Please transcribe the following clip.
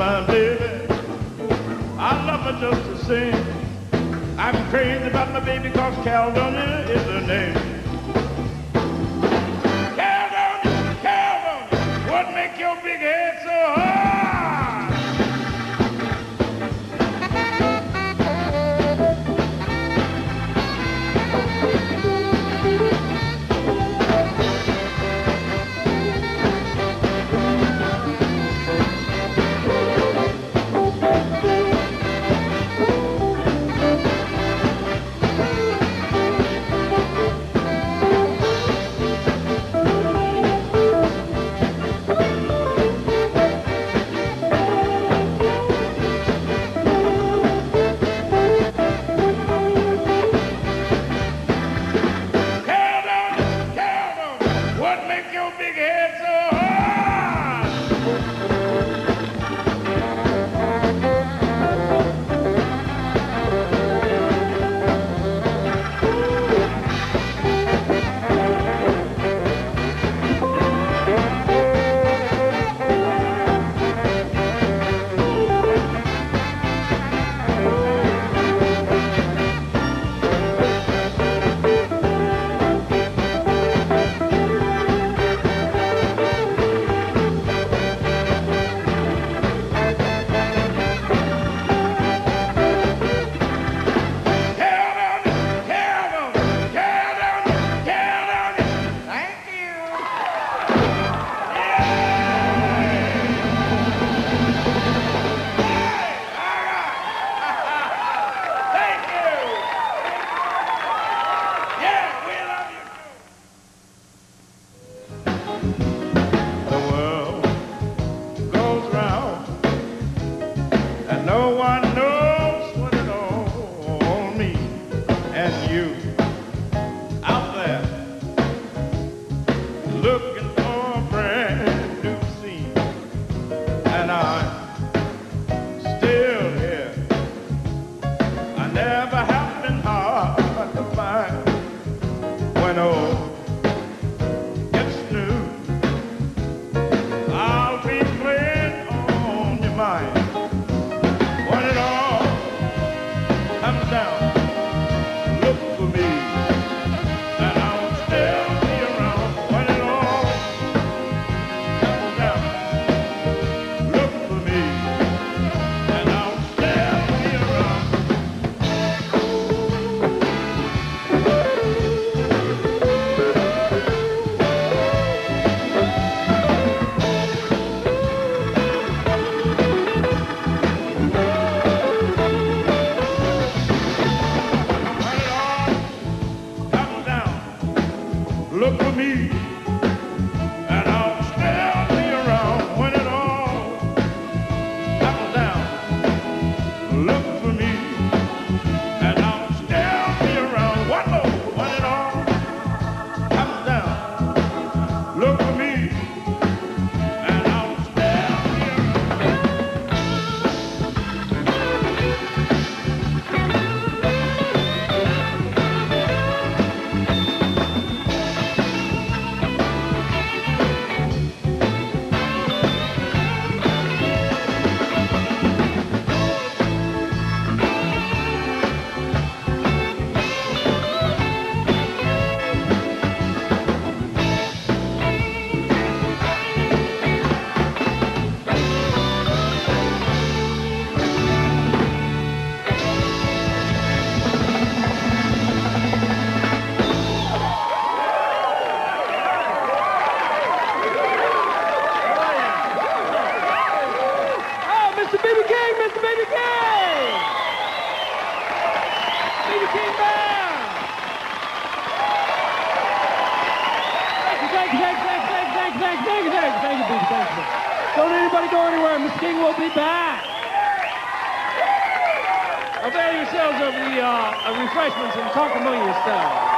my baby. I love her just the same. I'm crazy about my baby cause Caledonia is her name. comes down. everywhere. King will be back. Avail yourselves of the uh, refreshments and talk among yourselves.